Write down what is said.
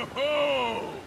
ho, ho!